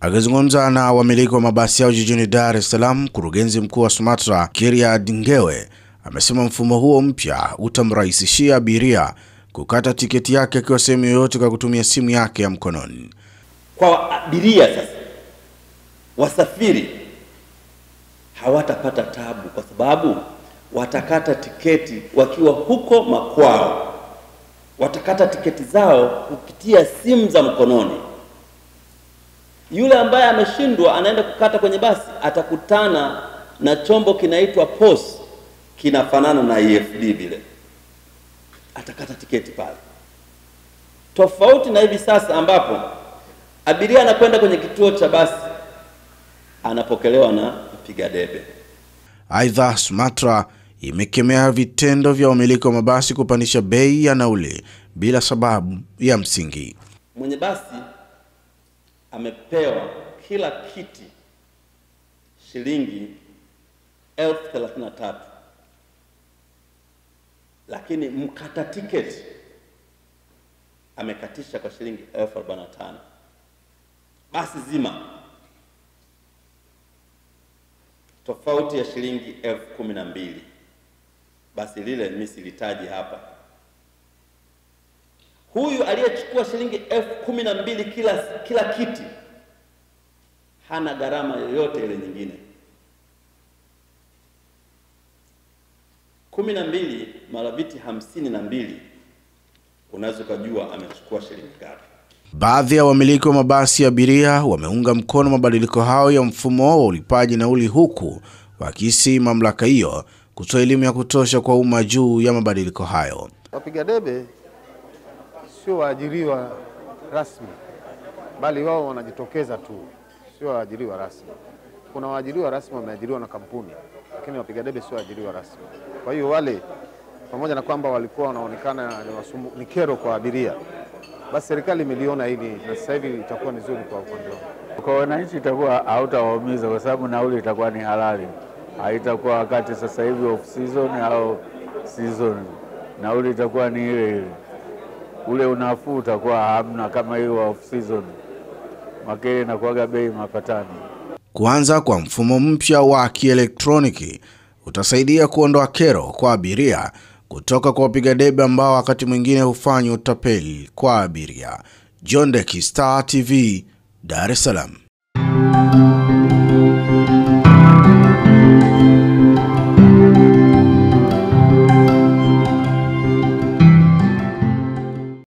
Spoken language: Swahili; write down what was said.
Akizungumza na wamiliki wa mabasi yao jijini Dar es Salaam, mkurugenzi mkuu wa SUMATRA Kiria Ngewe amesema mfumo huo mpya utamrahisishia abiria kukata tiketi yake akiwa sehemu yoyote kwa kutumia simu yake ya mkononi. Kwa abiria sasa, wasafiri hawatapata tabu, kwa sababu watakata tiketi wakiwa huko makwao, watakata tiketi zao kupitia simu za mkononi. Yule ambaye ameshindwa anaenda kukata kwenye basi, atakutana na chombo kinaitwa POS, kinafanana na EFD vile, atakata tiketi pale, tofauti na hivi sasa ambapo abiria anakwenda kwenye kituo cha basi anapokelewa na mpiga debe. Aidha, SUMATRA imekemea vitendo vya wamiliki wa mabasi kupandisha bei ya nauli bila sababu ya msingi. Mwenye basi amepewa kila kiti shilingi elfu thelathini na tatu. Lakini mkata tiketi amekatisha kwa shilingi elfu arobaini na tano. Basi zima tofauti ya shilingi elfu kumi na mbili. Basi lile mimi silitaji hapa. Huyu aliyechukua shilingi elfu kumi na mbili kila kila kiti hana gharama yoyote ile nyingine. kumi na mbili mara viti hamsini na mbili unaweza ukajua amechukua shilingi ngapi. Baadhi ya wamiliki wa mabasi ya abiria wameunga mkono mabadiliko hayo ya mfumo wa ulipaji nauli, huku wakisi mamlaka hiyo kutoa elimu ya kutosha kwa umma juu ya mabadiliko hayo. Wapiga debe sio waajiriwa rasmi, bali wao wanajitokeza tu, sio waajiriwa rasmi. Kuna waajiriwa rasmi wameajiriwa na kampuni, lakini wapiga debe sio waajiriwa rasmi. Kwa hiyo wale, pamoja na kwamba walikuwa wanaonekana ni, kero kwa abiria, basi serikali imeliona hili na sasa hivi itakuwa ni zuri kwa upande wao. Kwa wananchi itakuwa hautawaumiza kwa sababu nauli itakuwa ni halali, haitakuwa wakati sasa hivi off season au season, nauli itakuwa ni ile ile, ule unafuu utakuwa hamna kama hiyo off season, makele inakuwaga bei mapatani. Kuanza kwa mfumo mpya wa kielektroniki utasaidia kuondoa kero kwa abiria kutoka kwa wapiga debe ambao wakati mwingine hufanya utapeli kwa abiria. John Deki, Star TV, Dar es Salaam.